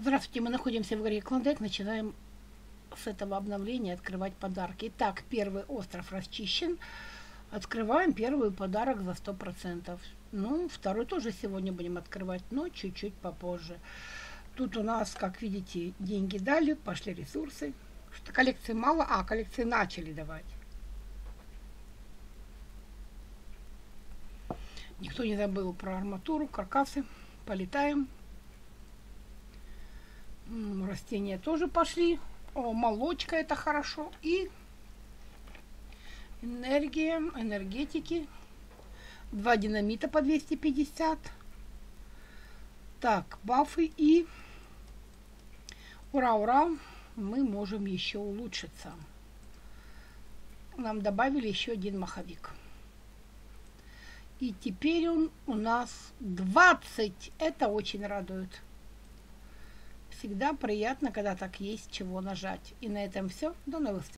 Здравствуйте, мы находимся в горе Клондайк, начинаем с этого обновления открывать подарки. Итак, первый остров расчищен. Открываем первый подарок за 100%. Ну, второй тоже сегодня будем открывать, но чуть-чуть попозже. Тут у нас, как видите, деньги дали, пошли ресурсы. Что коллекции мало, а коллекции начали давать. Никто не забыл про арматуру, каркасы. Полетаем. Растения тоже пошли. О, молочка это хорошо. И энергия, энергетики. Два динамита по 250. Так, бафы и... Ура, ура! Мы можем еще улучшиться. Нам добавили еще один маховик. И теперь он у нас 20. Это очень радует. Всегда приятно, когда так есть чего нажать. И на этом все. До новых встреч.